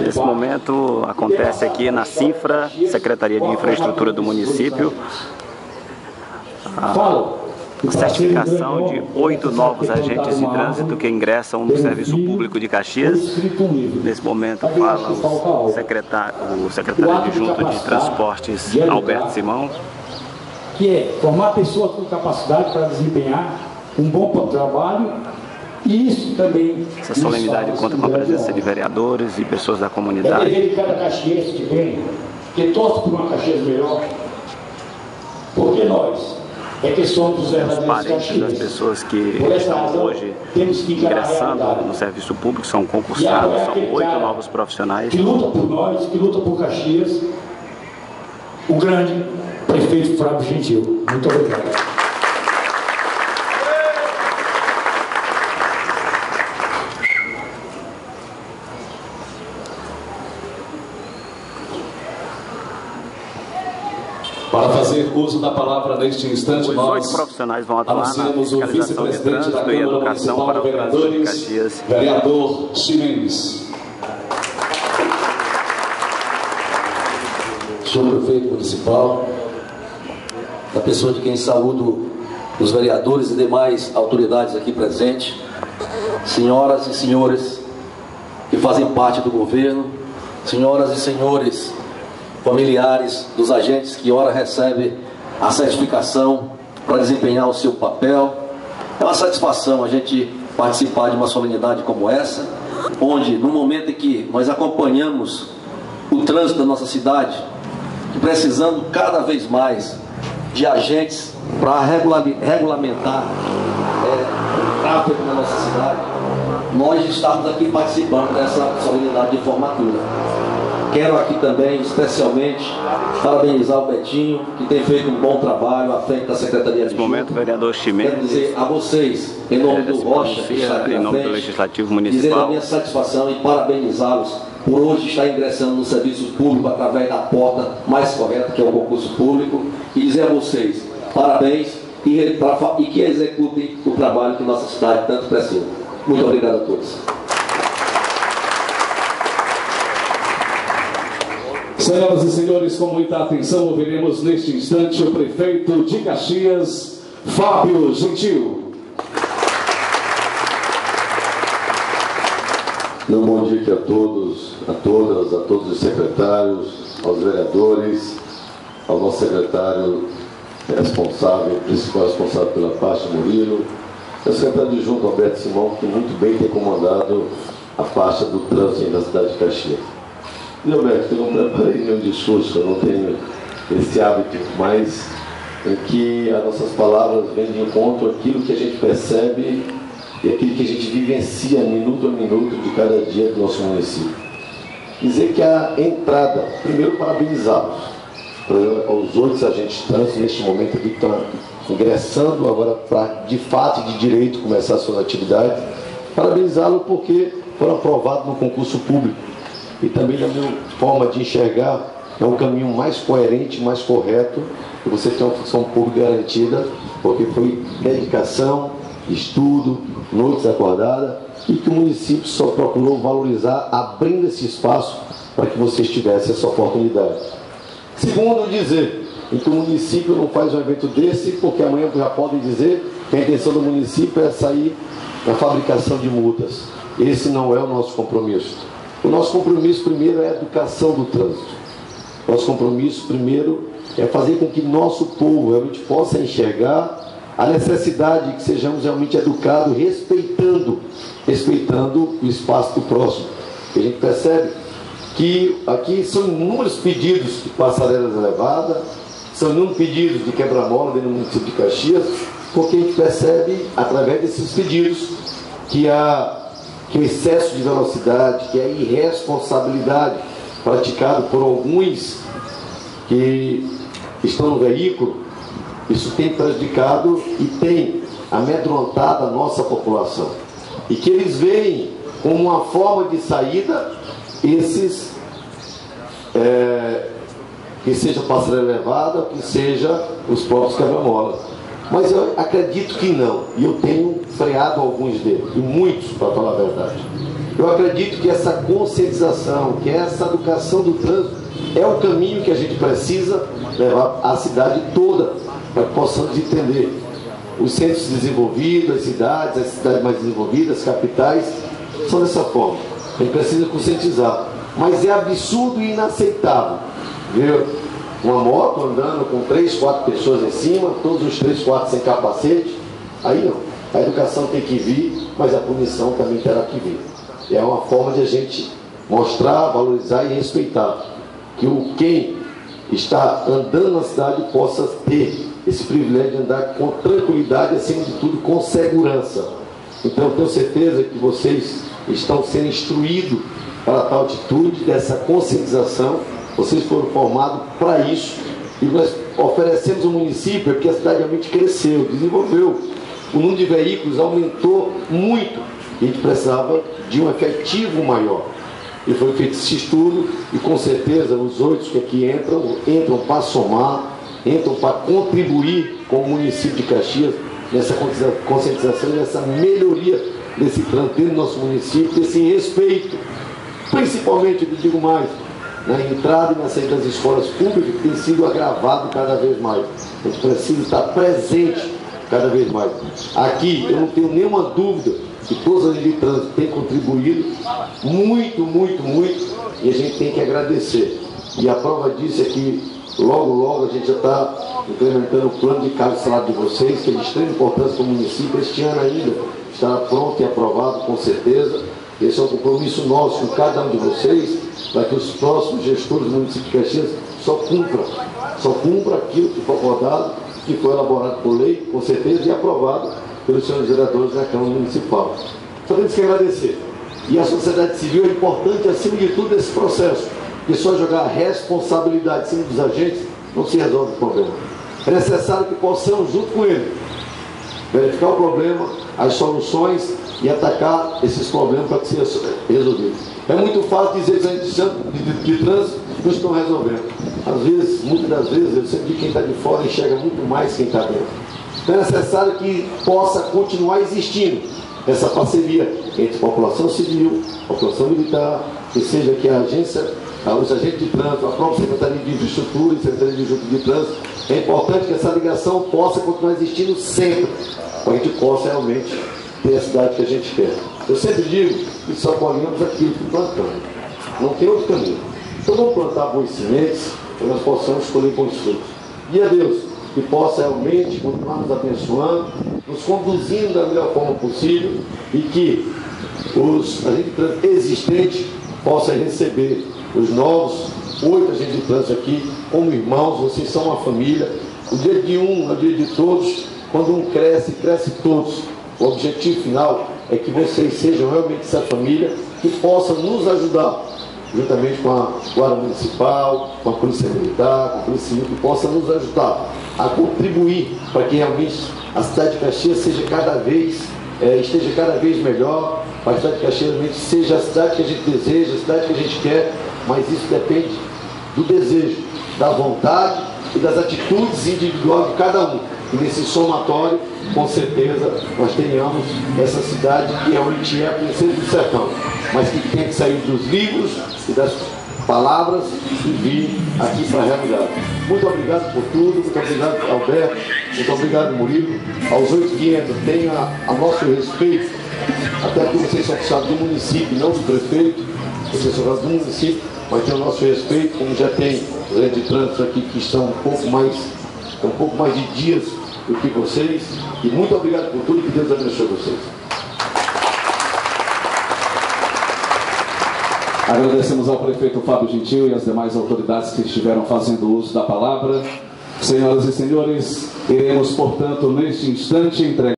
Nesse momento acontece aqui na CINFRA, Secretaria de Infraestrutura do município, a certificação de oito novos agentes de trânsito que ingressam no Serviço Público de Caxias. Nesse momento fala o secretário, o secretário adjunto de Transportes, Alberto Simão. que é formar pessoas com capacidade para desempenhar um bom trabalho e isso também... Essa solenidade conta com a presença de vereadores e pessoas da É comunidade. dever de cada caxiense que vem, que torce por uma Caxias melhor, porque nós é que somos os Os verdadeiros parentes das pessoas que Por essa estão razão, hoje ingressando no serviço público são concursados, apoiar são oito novos profissionais. Que luta por nós, que luta por Caxias, o grande prefeito Fábio Gentil. Muito obrigado. Para fazer uso da palavra neste instante, Os nós oito profissionais vão atuar anunciamos o vice-presidente da Câmara Municipal para de Vereadores, vereador Ximenes. senhor prefeito municipal, da pessoa de quem saúdo os vereadores e demais autoridades aqui presentes, senhoras e senhores que fazem parte do governo, senhoras e senhores familiares dos agentes que ora recebem a certificação para desempenhar o seu papel. É uma satisfação a gente participar de uma solenidade como essa, onde no momento em que nós acompanhamos o trânsito da nossa cidade, precisando cada vez mais de agentes para regulamentar é, o tráfego na nossa cidade, nós estamos aqui participando dessa solenidade de formatura. Quero aqui também, especialmente, parabenizar o Betinho, que tem feito um bom trabalho à frente da Secretaria Nesse de momento, vereador Quero Ximenes dizer a vocês, em nome do Rocha, que está aqui em nome do frente, Legislativo dizer a Municipal. minha satisfação e parabenizá-los por hoje estar ingressando no serviço público através da porta mais correta, que é o concurso público, e dizer a vocês parabéns e, e que executem o trabalho que nossa cidade tanto precisa. Muito obrigado a todos. Senhoras e senhores, com muita atenção, ouviremos neste instante o prefeito de Caxias, Fábio Gentil. Um bom dia aqui a todos, a todas, a todos os secretários, aos vereadores, ao nosso secretário responsável, principal responsável pela parte, Murilo, ao secretário de junto, Alberto Simão, que muito bem tem comandado a pasta do trânsito da cidade de Caxias. Alberto, eu não preparei nenhum discurso, eu não tenho esse hábito, mas em que as nossas palavras vêm de encontro àquilo que a gente percebe e aquilo que a gente vivencia minuto a minuto de cada dia do nosso município. Dizer que a entrada, primeiro parabenizá-los, para os outros agentes trânsito neste momento que estão ingressando agora para de fato e de direito começar a sua atividade, parabenizá-los porque foram aprovados no concurso público e também na minha forma de enxergar é um caminho mais coerente, mais correto, e você tem uma função pública garantida, porque foi dedicação, estudo, noites acordadas, e que o município só procurou valorizar, abrindo esse espaço para que vocês tivessem essa oportunidade. Segundo, dizer que o município não faz um evento desse, porque amanhã já podem dizer que a intenção do município é sair na fabricação de multas. Esse não é o nosso compromisso. O nosso compromisso primeiro é a educação do trânsito. Nosso compromisso primeiro é fazer com que nosso povo realmente possa enxergar a necessidade de que sejamos realmente educados, respeitando, respeitando o espaço do próximo. A gente percebe que aqui são inúmeros pedidos de passarelas elevadas, são inúmeros pedidos de quebra-mola dentro do município de Caxias, porque a gente percebe, através desses pedidos, que, a, que o excesso de velocidade, que a irresponsabilidade praticada por alguns que estão no veículo, isso tem prejudicado e tem amedrontado a nossa população. E que eles veem como uma forma de saída esses é, que seja passarela elevada, que seja os próprios quebra-mola. Mas eu acredito que não. E eu tenho freado alguns deles, e muitos, para falar a verdade. Eu acredito que essa conscientização, que essa educação do trânsito, é o caminho que a gente precisa levar à cidade toda, para que possamos entender. Os centros desenvolvidos, as cidades, as cidades mais desenvolvidas, as capitais, são dessa forma. A gente precisa conscientizar. Mas é absurdo e inaceitável. Viu? Uma moto andando com três, quatro pessoas em cima, todos os três, quatro sem capacete. Aí não. A educação tem que vir, mas a punição também terá que vir. É uma forma de a gente mostrar, valorizar e respeitar que o quem está andando na cidade possa ter esse privilégio de andar com tranquilidade, acima de tudo, com segurança. Então, tenho certeza que vocês estão sendo instruídos para tal atitude, dessa conscientização. Vocês foram formados para isso. E nós oferecemos ao município, porque a cidade realmente cresceu, desenvolveu. O número de veículos aumentou muito. E a gente precisava de um efetivo maior. E foi feito esse estudo, e com certeza os oito que aqui entram, entram para somar, entram para contribuir com o município de Caxias nessa conscientização, nessa melhoria desse trânsito do nosso município, desse respeito. Principalmente, eu digo mais, na entrada e na saída das escolas públicas, que tem sido agravado cada vez mais. A gente precisa estar presente cada vez mais. Aqui, eu não tenho nenhuma dúvida que todas as de trânsito têm contribuído muito, muito, muito, e a gente tem que agradecer. E a prova disso é que logo, logo a gente já está implementando o plano de cargo salário de vocês, que é de extrema importância para o município. Este ano ainda estará pronto e aprovado, com certeza. Esse é um compromisso nosso com cada um de vocês, para que os próximos gestores do município de Caxias só cumpram, só cumpram aquilo que foi acordado, que foi elaborado por lei, com certeza, e aprovado pelos senhores vereadores da Câmara Municipal. Só temos que agradecer. E a sociedade civil é importante, acima de tudo, nesse processo. E só jogar a responsabilidade em cima dos agentes não se resolve o problema. É necessário que possamos, junto com ele, verificar o problema, as soluções e atacar esses problemas para que sejam resolvidos. É muito fácil dizer que os de, de, trânsito não estão resolvendo. Às vezes, muitas das vezes, eu sempre digo quem está de fora enxerga muito mais quem está dentro. Então é necessário que possa continuar existindo essa parceria entre população civil, população militar, que seja que a agência, os agentes de trânsito, a própria Secretaria de Infraestrutura e Secretaria de Junta de Trânsito. É importante que essa ligação possa continuar existindo sempre, para que a gente possa realmente ter a cidade que a gente quer. Eu sempre digo que só colhemos aquilo que plantamos. Não tem outro caminho. Então vamos plantar boas sementes para nós possamos colher bons frutos. E a Deus, que possa realmente continuar nos abençoando, nos conduzindo da melhor forma possível e que os agentes existentes possam receber os novos oito agentes de trânsito aqui como irmãos, vocês são uma família. O dia de um é o dia de todos. Quando um cresce, cresce todos. O objetivo final é que vocês sejam realmente essa família que possa nos ajudar juntamente com a Guarda Municipal, com a Polícia Militar, com a Polícia Civil, que possa nos ajudar a contribuir para que realmente a cidade de Caxias seja cada vez, é, esteja cada vez melhor, para que a cidade de Caxias realmente seja a cidade que a gente deseja, a cidade que a gente quer, mas isso depende do desejo, da vontade e das atitudes individuais de cada um. E nesse somatório, com certeza, nós tenhamos essa cidade que realmente é a princesa do sertão, mas que tem que sair dos livros e das palavras e vir aqui para a realidade. Muito obrigado por tudo, muito obrigado Alberto, muito obrigado Murilo, aos oito que entram, tenham a, nosso respeito, até porque vocês são funcionários do município, não do prefeito, vocês são do município, mas tem o nosso respeito, como já tem os de trânsito aqui que estão um pouco mais, um pouco mais de dias do que vocês, e muito obrigado por tudo, que Deus abençoe vocês. Agradecemos ao prefeito Fábio Gentil e às demais autoridades que estiveram fazendo uso da palavra. Senhoras e senhores, iremos, portanto, neste instante entregar.